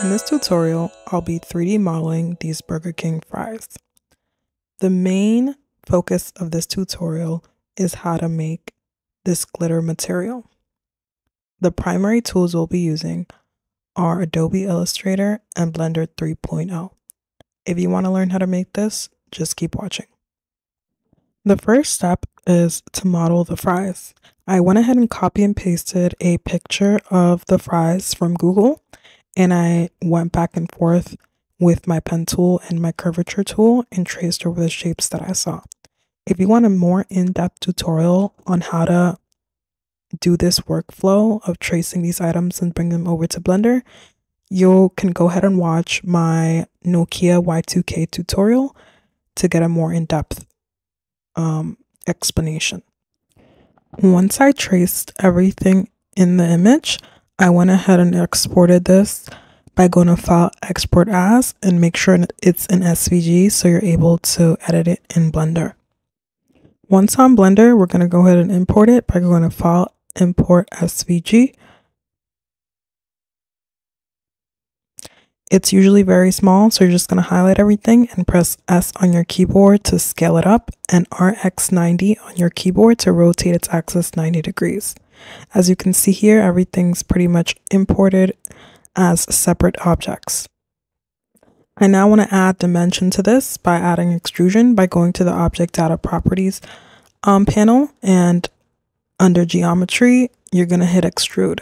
In this tutorial, I'll be 3D modeling these Burger King fries. The main focus of this tutorial is how to make this glitter material. The primary tools we'll be using are Adobe Illustrator and Blender 3.0. If you want to learn how to make this, just keep watching. The first step is to model the fries. I went ahead and copy and pasted a picture of the fries from Google and I went back and forth with my pen tool and my curvature tool and traced over the shapes that I saw. If you want a more in-depth tutorial on how to do this workflow of tracing these items and bring them over to Blender, you can go ahead and watch my Nokia Y2K tutorial to get a more in-depth um, explanation. Once I traced everything in the image, I went ahead and exported this by going to File, Export As, and make sure it's an SVG so you're able to edit it in Blender. Once on Blender, we're going to go ahead and import it by going to File, Import SVG. It's usually very small, so you're just going to highlight everything and press S on your keyboard to scale it up and RX90 on your keyboard to rotate its axis 90 degrees. As you can see here, everything's pretty much imported as separate objects. I now want to add dimension to this by adding extrusion by going to the Object Data Properties um, panel and under Geometry, you're going to hit Extrude.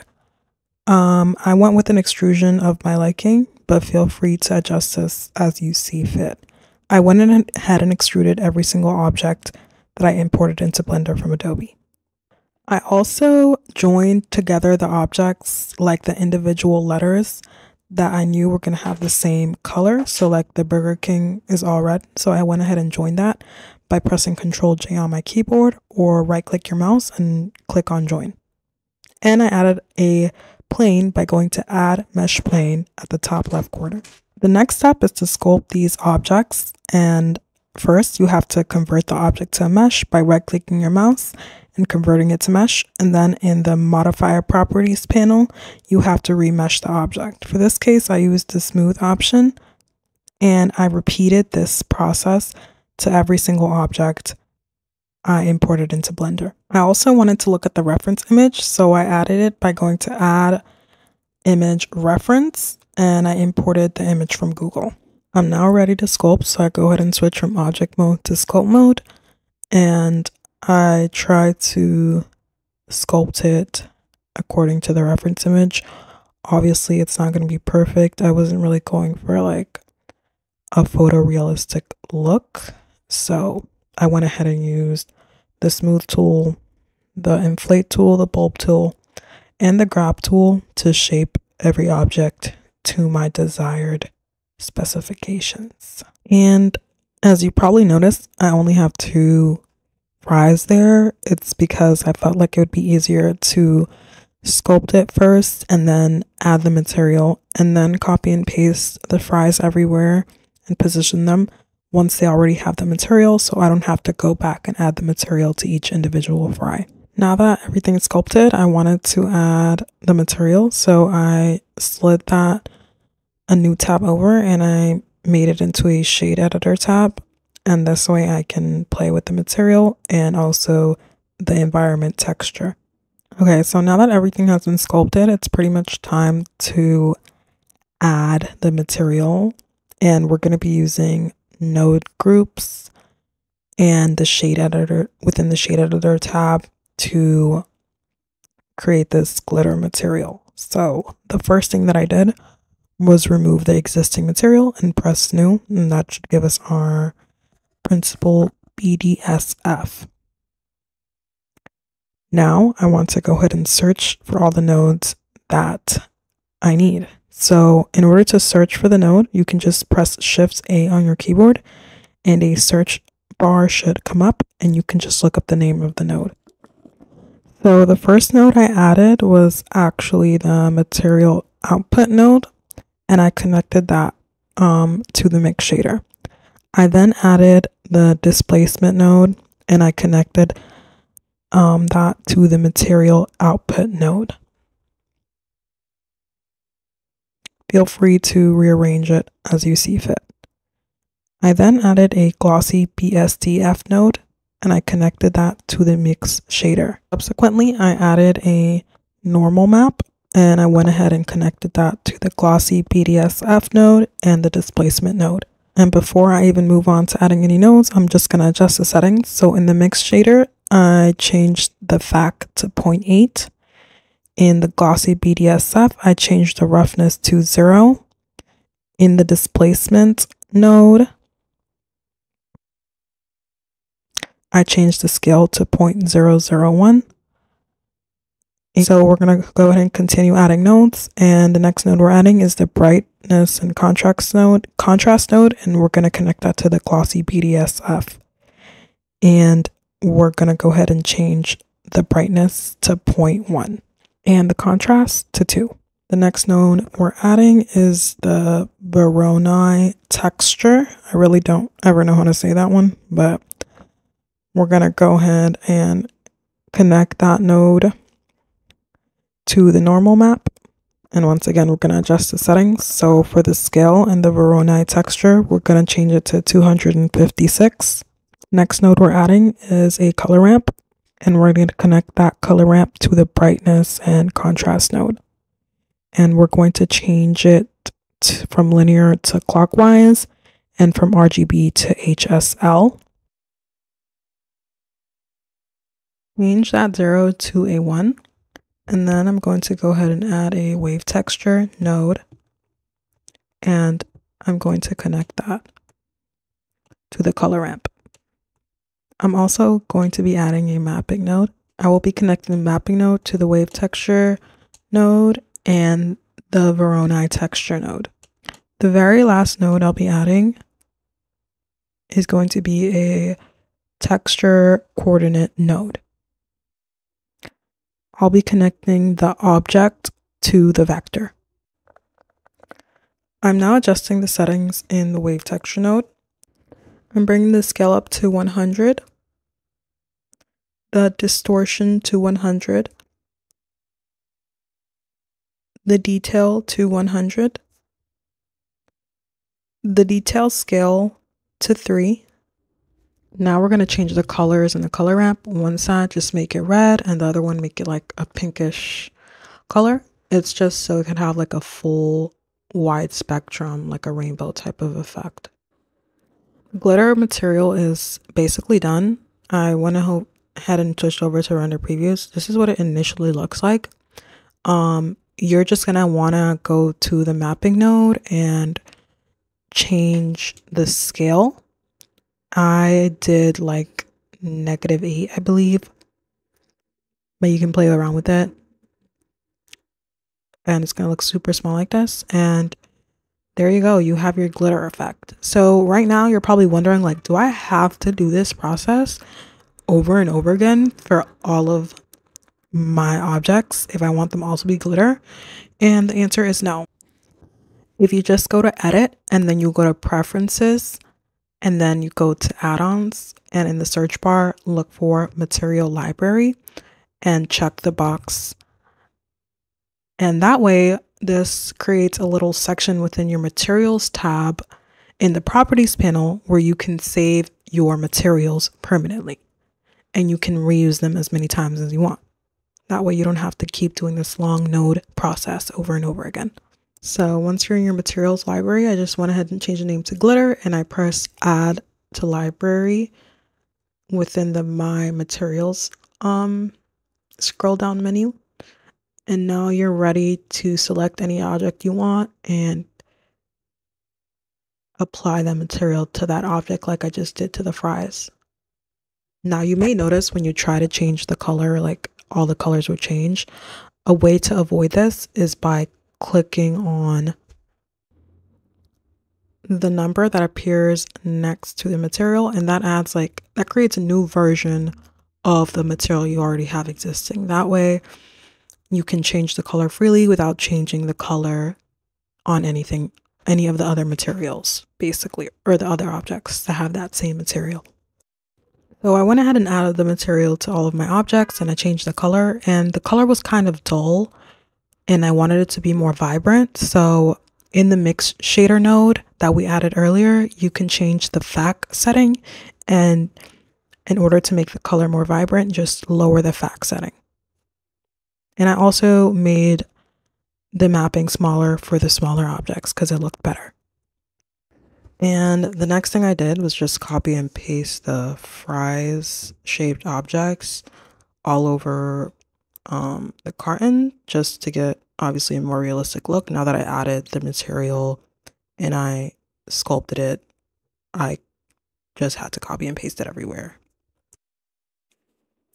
Um, I went with an extrusion of my liking, but feel free to adjust this as you see fit. I went ahead and extruded every single object that I imported into Blender from Adobe. I also joined together the objects like the individual letters that I knew were going to have the same color. So like the Burger King is all red. So I went ahead and joined that by pressing Control J on my keyboard or right click your mouse and click on join. And I added a plane by going to add mesh plane at the top left corner. The next step is to sculpt these objects and first you have to convert the object to a mesh by right clicking your mouse and converting it to mesh and then in the modifier properties panel you have to remesh the object. For this case I used the smooth option and I repeated this process to every single object I imported into Blender. I also wanted to look at the reference image, so I added it by going to add image reference and I imported the image from Google. I'm now ready to sculpt, so I go ahead and switch from object mode to sculpt mode and I try to sculpt it according to the reference image. Obviously, it's not going to be perfect. I wasn't really going for like a photorealistic look. So I went ahead and used the smooth tool, the inflate tool, the blob tool, and the grab tool to shape every object to my desired specifications. And as you probably noticed, I only have two fries there. It's because I felt like it would be easier to sculpt it first and then add the material and then copy and paste the fries everywhere and position them once they already have the material so I don't have to go back and add the material to each individual fry. Now that everything is sculpted, I wanted to add the material so I slid that a new tab over and I made it into a shade editor tab and this way I can play with the material and also the environment texture. Okay, so now that everything has been sculpted, it's pretty much time to add the material and we're going to be using node groups and the shade editor within the shade editor tab to create this glitter material. So the first thing that I did was remove the existing material and press new and that should give us our principled BDSF. Now I want to go ahead and search for all the nodes that I need. So in order to search for the node, you can just press Shift A on your keyboard and a search bar should come up and you can just look up the name of the node. So the first node I added was actually the material output node and I connected that um, to the mix shader. I then added the displacement node and I connected um, that to the material output node. feel free to rearrange it as you see fit. I then added a glossy BSDF node and I connected that to the mix shader. Subsequently, I added a normal map and I went ahead and connected that to the glossy BDSF node and the displacement node. And before I even move on to adding any nodes, I'm just going to adjust the settings. So in the mix shader, I changed the FAC to 0.8. In the glossy BDSF, I changed the roughness to 0. In the displacement node, I changed the scale to 0.001. So we're going to go ahead and continue adding nodes. And the next node we're adding is the brightness and contrast node, contrast node, and we're going to connect that to the glossy BDSF. And we're going to go ahead and change the brightness to 0.1 and the contrast to 2. The next node we're adding is the Baroni texture. I really don't ever know how to say that one, but we're going to go ahead and connect that node to the normal map. And once again, we're going to adjust the settings. So for the scale and the Voronoi texture, we're going to change it to 256. Next node we're adding is a color ramp. And we're going to connect that color ramp to the brightness and contrast node. And we're going to change it from linear to clockwise and from RGB to HSL. Change that 0 to a 1 and then I'm going to go ahead and add a wave texture node. And I'm going to connect that to the color ramp. I'm also going to be adding a mapping node. I will be connecting the mapping node to the wave texture node and the Voronoi texture node. The very last node I'll be adding is going to be a texture coordinate node. I'll be connecting the object to the vector. I'm now adjusting the settings in the wave texture node. I'm bringing the scale up to 100, the distortion to 100, the detail to 100, the detail scale to 3, now we're going to change the colors in the color ramp. One side, just make it red, and the other one, make it like a pinkish color. It's just so it can have like a full wide spectrum, like a rainbow type of effect. Glitter material is basically done. I went ahead and switched over to render previews. This is what it initially looks like. Um, you're just going to want to go to the mapping node and change the scale I did like negative eight, I believe. But you can play around with it. And it's going to look super small like this. And there you go. You have your glitter effect. So right now you're probably wondering like, do I have to do this process over and over again for all of my objects if I want them all to be glitter? And the answer is no. If you just go to edit and then you go to preferences and then you go to add-ons and in the search bar look for material library and check the box. And that way this creates a little section within your materials tab in the properties panel where you can save your materials permanently. And you can reuse them as many times as you want. That way you don't have to keep doing this long node process over and over again so once you're in your materials library, I just went ahead and changed the name to glitter and I press add to library within the my materials um scroll down menu. And now you're ready to select any object you want and apply that material to that object like I just did to the fries. Now you may notice when you try to change the color, like all the colors will change. A way to avoid this is by clicking on the number that appears next to the material and that adds like that creates a new version of the material you already have existing. That way you can change the color freely without changing the color on anything any of the other materials basically or the other objects that have that same material. So I went ahead and added the material to all of my objects and I changed the color and the color was kind of dull and I wanted it to be more vibrant. So in the mix shader node that we added earlier, you can change the FAC setting and in order to make the color more vibrant, just lower the FAC setting. And I also made the mapping smaller for the smaller objects because it looked better. And the next thing I did was just copy and paste the fries shaped objects all over um, the carton just to get obviously a more realistic look. Now that I added the material and I sculpted it, I just had to copy and paste it everywhere.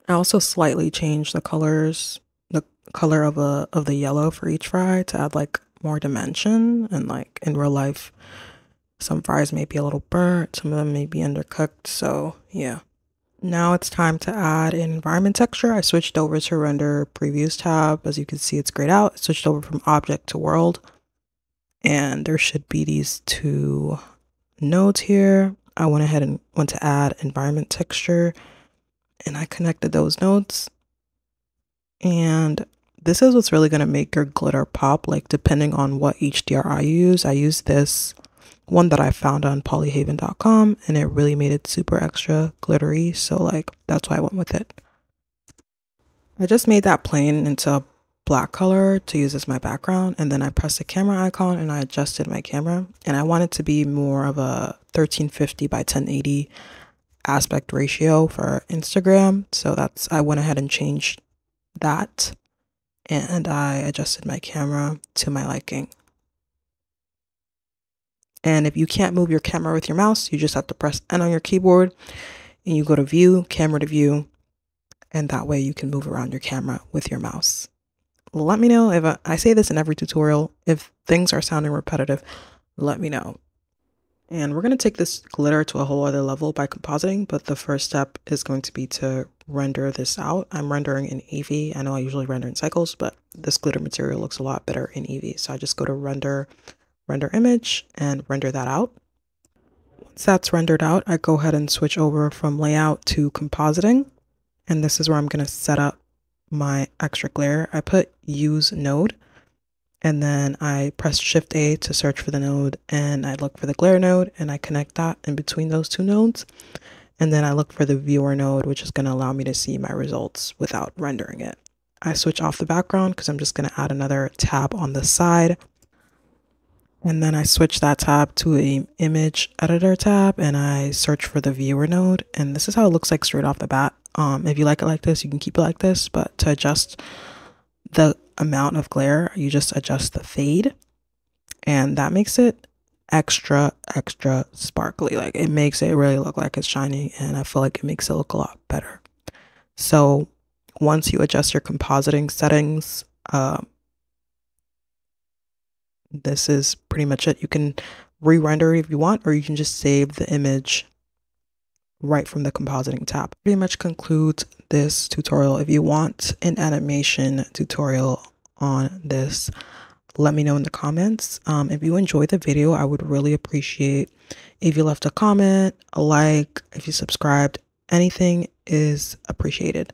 I also slightly changed the colors, the color of a of the yellow for each fry to add like more dimension and like in real life some fries may be a little burnt, some of them may be undercooked. So, yeah. Now it's time to add an environment texture. I switched over to render previews tab. As you can see, it's grayed out. I switched over from object to world. And there should be these two nodes here. I went ahead and went to add environment texture and I connected those nodes. And this is what's really going to make your glitter pop, like depending on what HDRI you use. I use this one that I found on polyhaven.com and it really made it super extra glittery. So like that's why I went with it. I just made that plane into a black color to use as my background and then I pressed the camera icon and I adjusted my camera and I want it to be more of a 1350 by 1080 aspect ratio for Instagram. So that's I went ahead and changed that and I adjusted my camera to my liking. And if you can't move your camera with your mouse, you just have to press N on your keyboard and you go to view, camera to view, and that way you can move around your camera with your mouse. Let me know if I, I say this in every tutorial. If things are sounding repetitive, let me know. And we're going to take this glitter to a whole other level by compositing, but the first step is going to be to render this out. I'm rendering in Eevee. I know I usually render in Cycles, but this glitter material looks a lot better in Eevee. So I just go to render render image and render that out. Once that's rendered out, I go ahead and switch over from layout to compositing. And this is where I'm going to set up my extra glare. I put use node and then I press shift A to search for the node and I look for the glare node and I connect that in between those two nodes. And then I look for the viewer node, which is going to allow me to see my results without rendering it. I switch off the background because I'm just going to add another tab on the side and then I switch that tab to a image editor tab and I search for the viewer node. And this is how it looks like straight off the bat. Um, if you like it like this, you can keep it like this, but to adjust the amount of glare, you just adjust the fade and that makes it extra, extra sparkly. Like it makes it really look like it's shining and I feel like it makes it look a lot better. So once you adjust your compositing settings, um, this is pretty much it. You can re-render if you want, or you can just save the image right from the compositing tab. Pretty much concludes this tutorial. If you want an animation tutorial on this, let me know in the comments. Um, if you enjoyed the video, I would really appreciate if you left a comment, a like, if you subscribed, anything is appreciated.